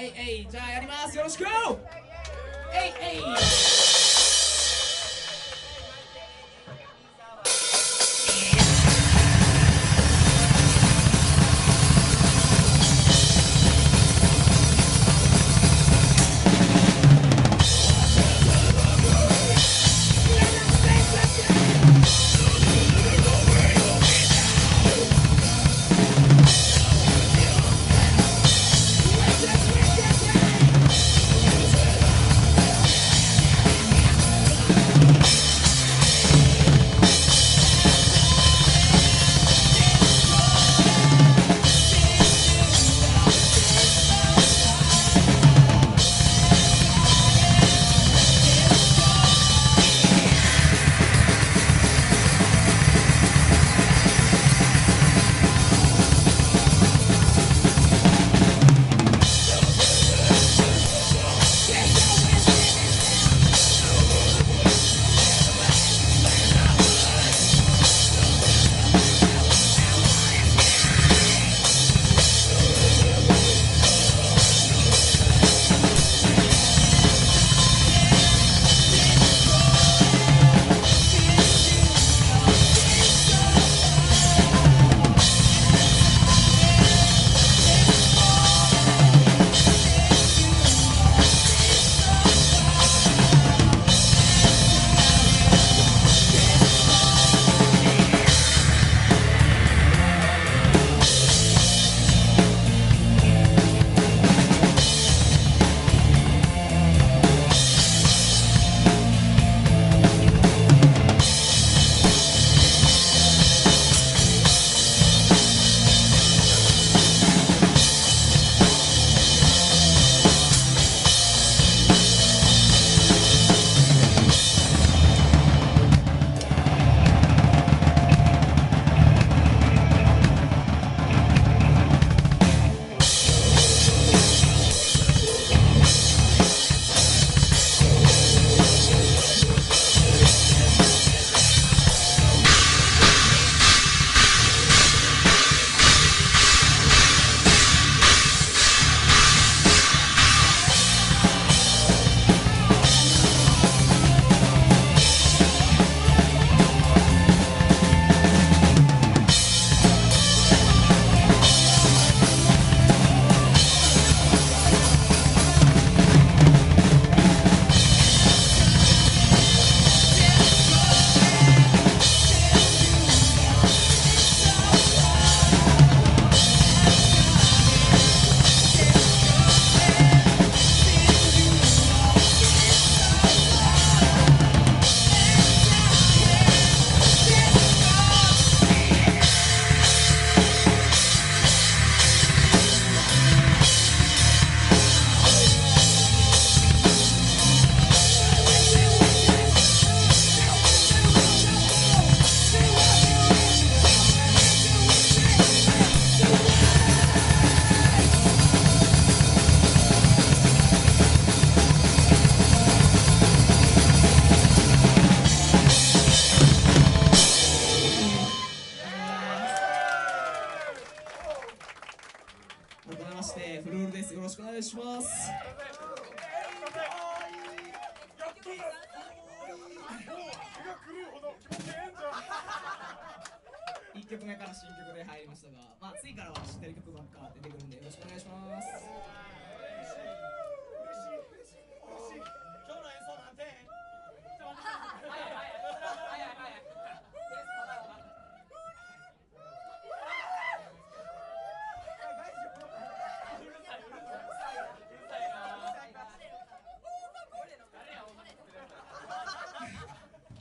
えいえいえいえいああえいえいじゃあやります。よろしく。えいえい。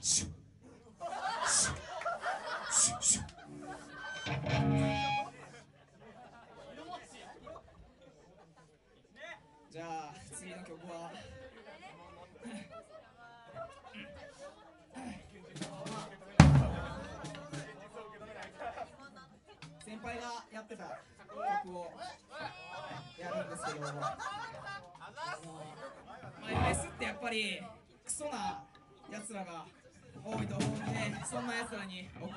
シュッシュッシュッシュッじゃあ次の曲は。先輩がやってた曲をやるんですけど。あのマイフェスってやっぱりそん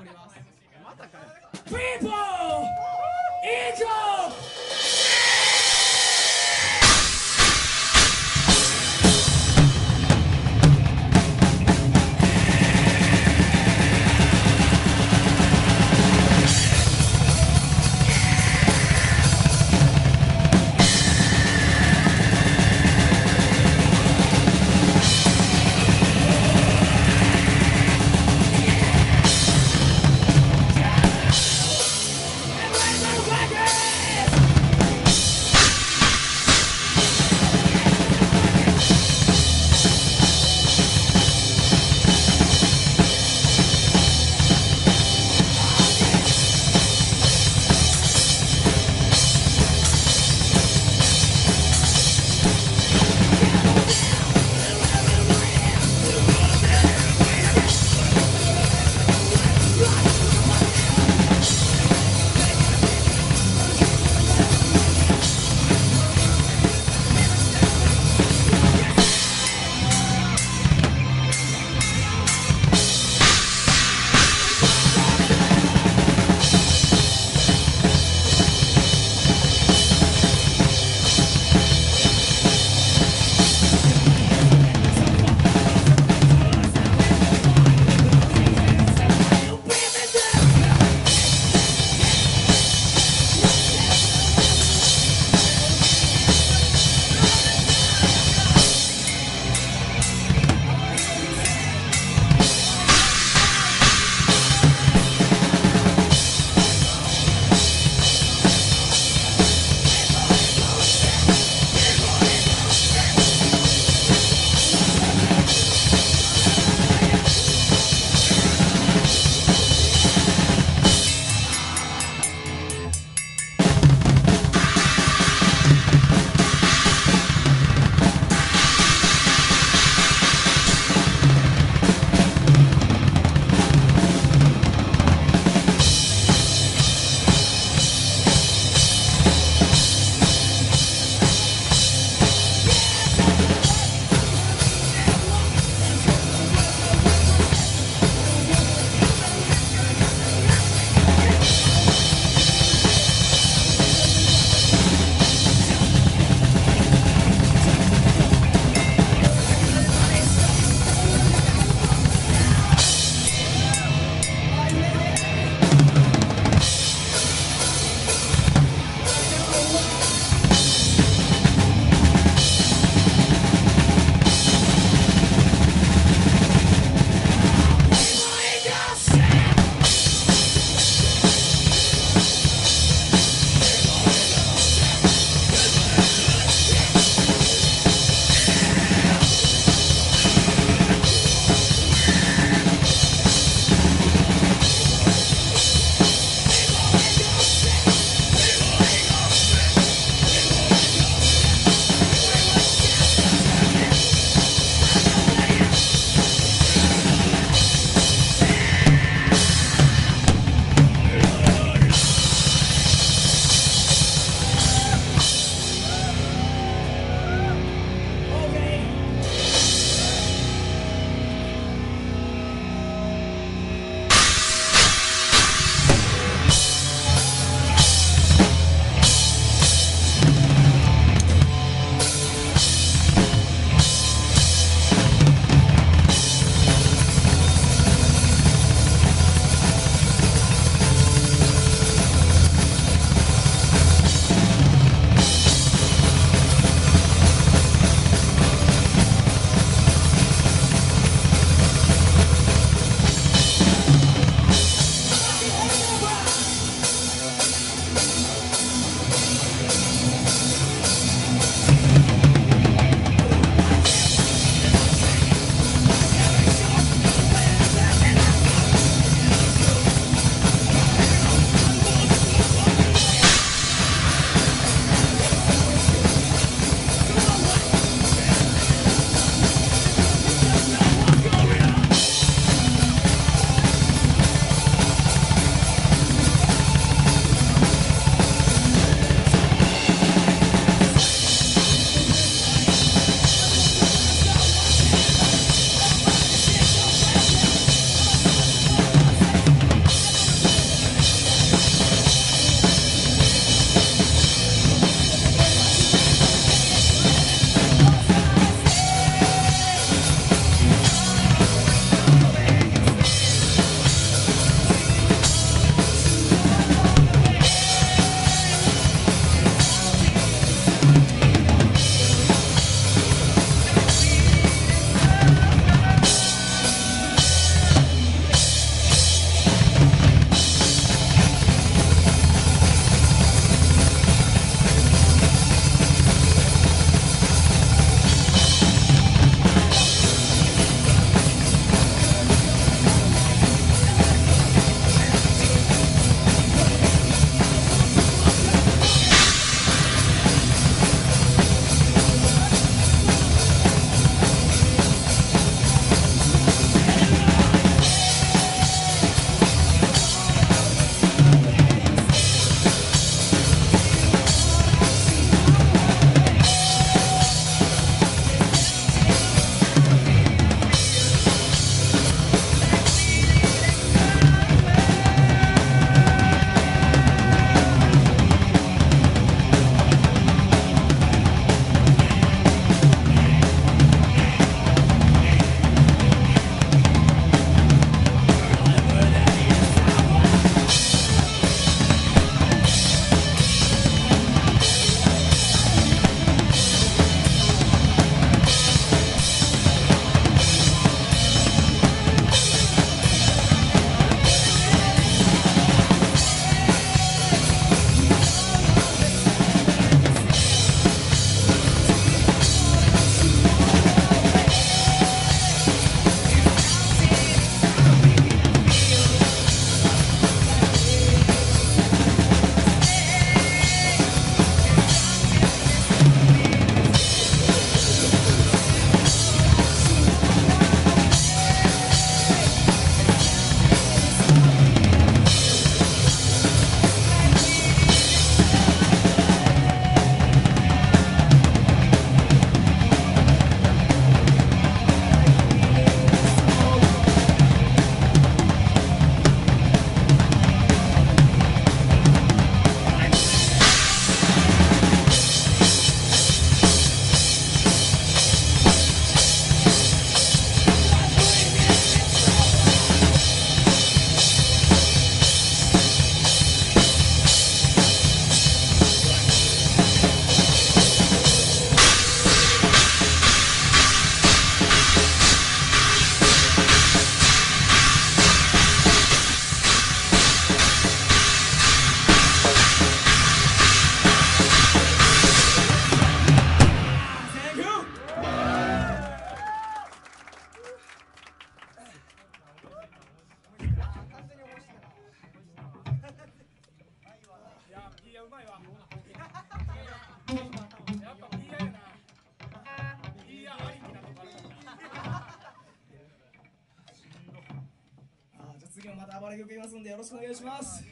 よろしくお願いします。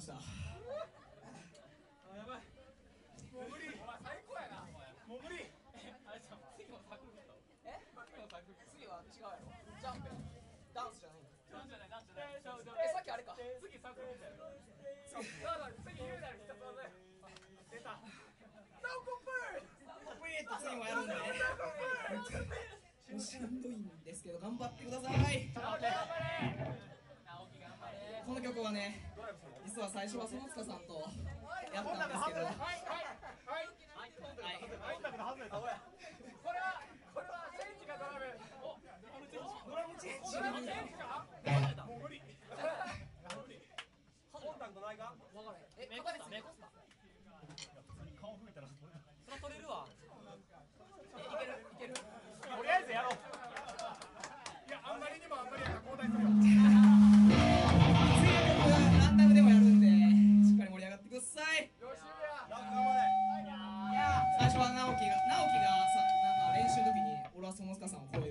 ました。あやばいもう無理お前最高やなもう無理あれじゃん次もサクッと。え次もサクッ次は違うやろジャンプダンスじゃないダンスじゃないダンスじゃないえさっきあれか次サクッと。やろ次言うなら必殺技や出たナオコンプーコンプリート次もやるんだねもうしんどいんですけど頑張ってください頑張れ頑張れこの曲はね実は最初は園塚さんとやったんですけど。はい。本宅は外れこれはこれはチェンジかドラムドラムチェンジドラムチェンジかもう無理本宅のない。か分からない。え、メコスタメコスタい。や普通に顔踏めたらそれ取れるわは友さんを超え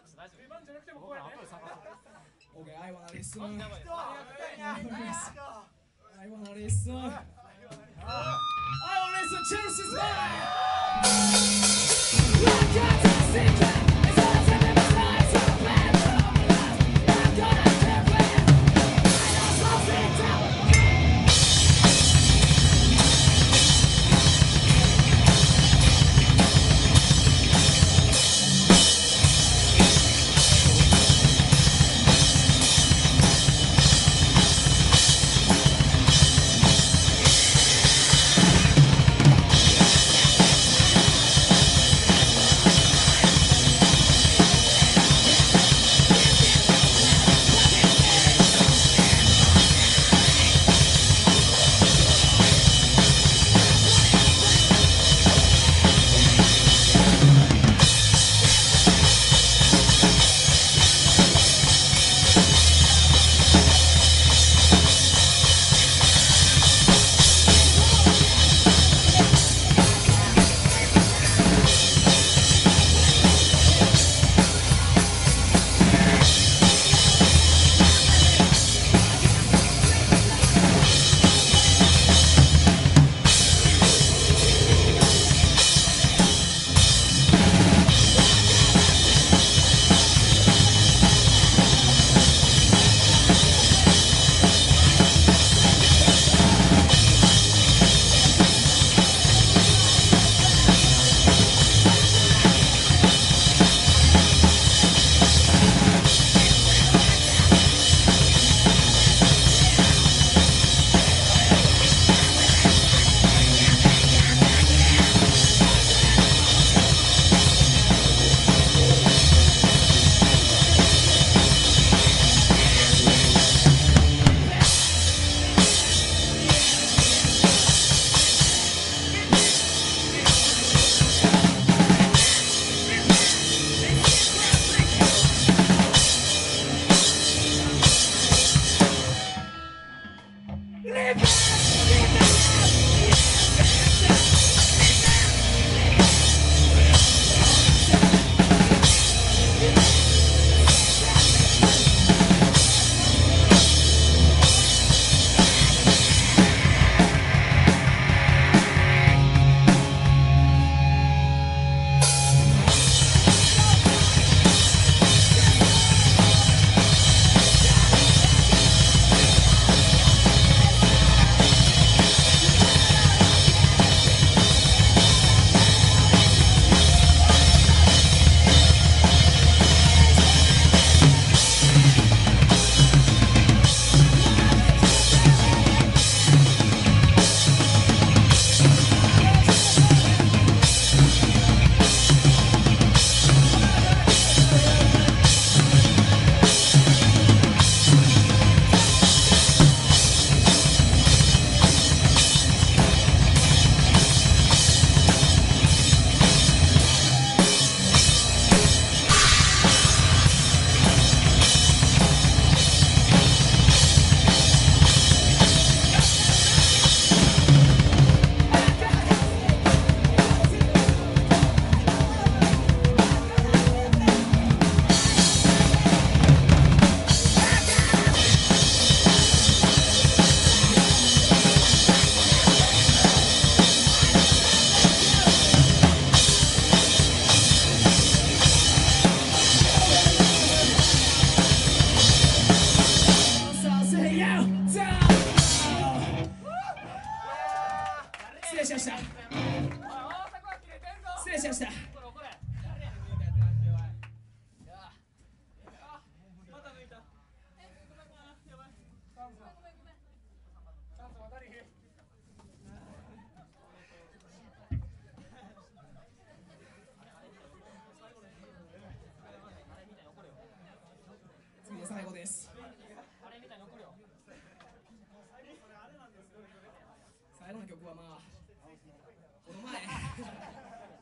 なくす大丈夫。リバウンドじゃなくてもこうやね。Okay, I wanna listen.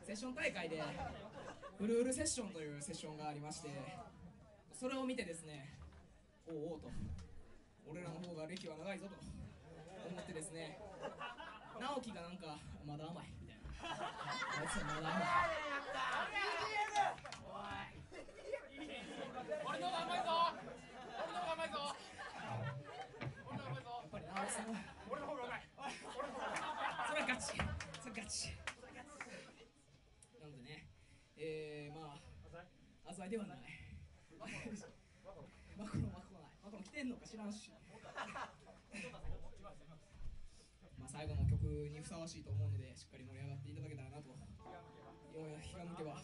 セッション大会でフルールセッションというセッションがありましてそれを見てですねおうおうと俺らの方が歴は長いぞと思ってですね直樹がなんかまだ甘いみたいな。あいつまだ甘い。俺の方が甘いぞ。えー、まあ浅い。ではない。マコロマコないマコロ来てんのか知らんし。まあ最後の曲にふさわしいと思うのでしっかり盛り上がっていただけたらなと。ようや気が向けば。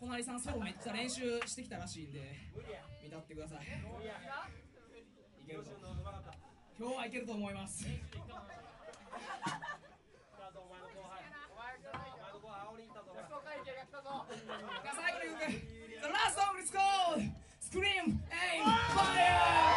隣さんソロめっちゃ練習してきたらしいんで見たってください。いけると。今日はいけると思いますお前の後輩お前の後輩煽りに行ったぞ会計が来たぞ最後の曲 The last song is called Scream Aim Fire Fire